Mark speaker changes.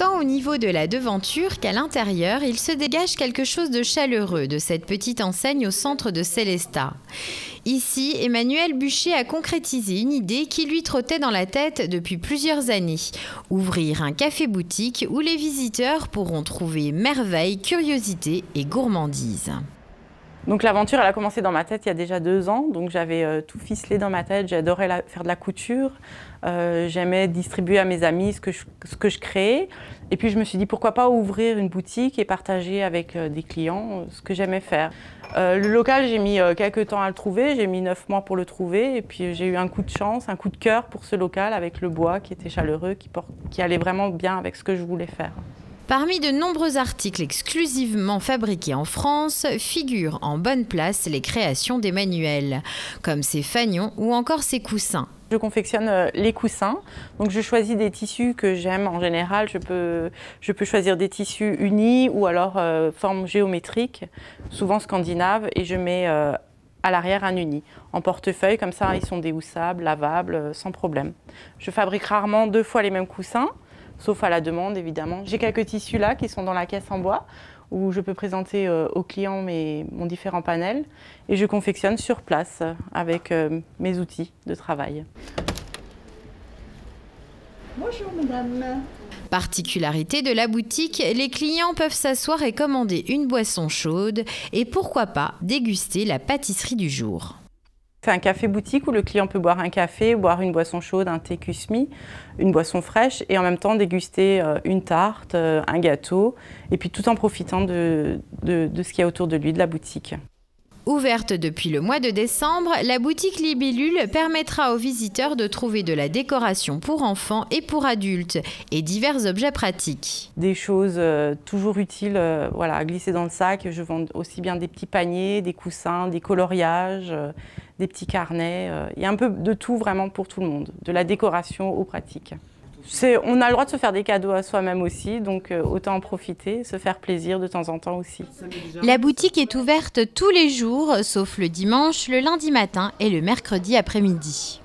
Speaker 1: Tant au niveau de la devanture qu'à l'intérieur, il se dégage quelque chose de chaleureux de cette petite enseigne au centre de Célestat. Ici, Emmanuel Bûcher a concrétisé une idée qui lui trottait dans la tête depuis plusieurs années. Ouvrir un café-boutique où les visiteurs pourront trouver merveilles, curiosités et gourmandises.
Speaker 2: Donc l'aventure, elle a commencé dans ma tête il y a déjà deux ans. Donc j'avais euh, tout ficelé dans ma tête. J'adorais faire de la couture. Euh, j'aimais distribuer à mes amis ce que, je, créais. Et puis je me suis dit pourquoi pas ouvrir une boutique et partager avec euh, des clients ce que j'aimais faire. le local, j'ai mis quelques temps à le trouver. J'ai mis neuf mois pour le trouver. Et puis j'ai eu un coup de chance, un coup de cœur pour ce local avec le bois qui était chaleureux, qui allait vraiment bien avec ce que je voulais faire.
Speaker 1: Parmi de nombreux articles exclusivement fabriqués en France, figurent en bonne place les créations d'Emmanuel, comme ses fagnons ou encore ses coussins.
Speaker 2: Je confectionne euh, les coussins, donc je choisis des tissus que j'aime en général. Je peux, choisir des tissus unis ou alors euh, forme géométrique, souvent scandinave, et je mets euh, à l'arrière un uni. En portefeuille, comme ça, ils sont déhoussables, lavables, sans problème. Je fabrique rarement deux fois les mêmes coussins sauf à la demande évidemment. J'ai quelques tissus là qui sont dans la caisse en bois où je peux présenter euh, aux clients mes, mon différent panel et je confectionne sur place avec euh, mes outils de travail.
Speaker 1: Bonjour madame. Particularité de la boutique, les clients peuvent s'asseoir et commander une boisson chaude et pourquoi pas déguster la pâtisserie du jour.
Speaker 2: C'est un café boutique où le client peut boire un café, boire une boisson chaude, un thé kusmi, une boisson fraîche et en même temps déguster euh, une tarte, euh, un gâteau et puis tout en profitant de, de, ce qu'il y a autour de lui, de la boutique.
Speaker 1: Ouverte depuis le mois de décembre, la boutique Libellule permettra aux visiteurs de trouver de la décoration pour enfants et pour adultes et divers objets pratiques.
Speaker 2: Des choses euh, toujours utiles voilà, à glisser dans le sac. Je vends aussi bien des petits paniers, des coussins, des coloriages, des petits carnets. Euh, il y a un peu de tout vraiment pour tout le monde, de la décoration aux pratiques. On a le droit de se faire des cadeaux à soi-même aussi, donc euh, autant en profiter, se faire plaisir de temps en temps aussi.
Speaker 1: La boutique est ouverte tous les jours, sauf le dimanche, le lundi matin et le mercredi après-midi.